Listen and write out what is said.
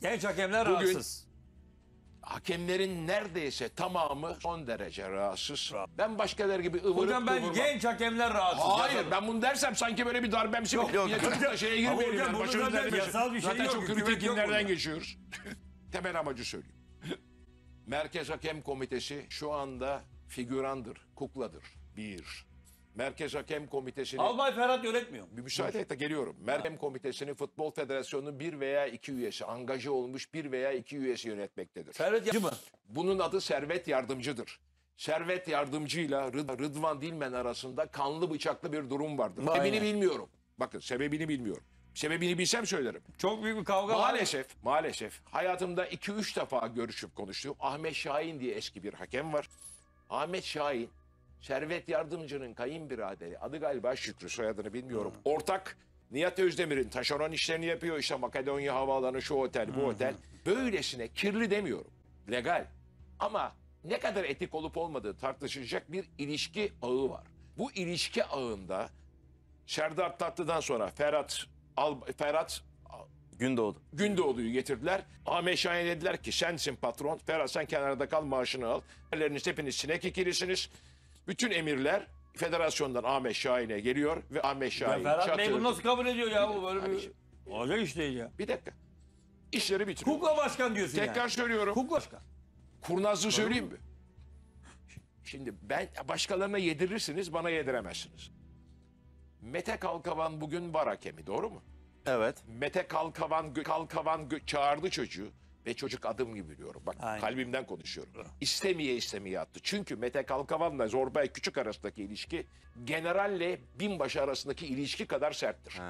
Genç hakemler Bugün- rahatsız. Hakemlerin neredeyse tamamı son derece rahatsız. Ben başkaları gibi ıvırıp Hocam ben kıvırmam. genç hakemler rahatsız. Hayır Yazarım. ben bunu dersem sanki böyle bir darbemsi Yok, bir yok. çok da şeye girmeyelim. hocam yani. zaten derde- yasal bir şey Zaten yok, çok hükümet kritik yok günlerden geçiyoruz. Temel amacı söyleyeyim. Merkez Hakem Komitesi şu anda figürandır, kukladır. Bir. Merkez Hakem Komitesi'nin... Albay Ferhat yönetmiyor. Bir müsaade et de geliyorum. Merkem Komitesi'nin Futbol Federasyonu'nun bir veya iki üyesi, angaja olmuş bir veya iki üyesi yönetmektedir. Ferhat Yacı mı? Bunun adı servet yardımcıdır. Servet yardımcıyla Rıd- Rıdvan Dilmen arasında kanlı bıçaklı bir durum vardır. Aynen. Sebebini bilmiyorum. Bakın sebebini bilmiyorum. Sebebini bilsem söylerim. Çok büyük bir kavga var. Maalesef, maalesef hayatımda 2-3 defa görüşüp konuştuğum Ahmet Şahin diye eski bir hakem var. Ahmet Şahin, Servet Yardımcı'nın kayınbiraderi, adı galiba Şükrü, soyadını bilmiyorum. Ortak Nihat Özdemir'in taşeron işlerini yapıyor işte Makedonya Havaalanı, şu otel, bu otel. Böylesine kirli demiyorum, legal. Ama ne kadar etik olup olmadığı tartışılacak bir ilişki ağı var. Bu ilişki ağında Serdar Tatlı'dan sonra Ferhat Al Ferhat Gündoğdu. Gündoğdu'yu getirdiler. Ahmet Şahin'e dediler ki sensin patron. Ferhat sen kenarda kal maaşını al. Elleriniz hepiniz sinek ikilisiniz. Bütün emirler federasyondan Ahmet Şahin'e geliyor ve Ahmet Ya Şahin Ferhat Bey bunu nasıl kabul ediyor ya bu böyle bir... Olacak iş değil ya. Bir dakika. İşleri bitiriyor. Kukla başkan diyorsun Tekrar yani. söylüyorum. Kukla başkan. Kurnazlığı söyleyeyim mi? Şimdi ben başkalarına yedirirsiniz bana yediremezsiniz. Mete Kalkavan bugün var hakemi doğru mu? Evet. Mete Kalkavan, Kalkavan çağırdı çocuğu ve çocuk adım gibi biliyorum. Bak Aynen. kalbimden konuşuyorum. İstemeye istemeye attı. Çünkü Mete Kalkavan'la Zorbay Küçük arasındaki ilişki generalle binbaşı arasındaki ilişki kadar serttir.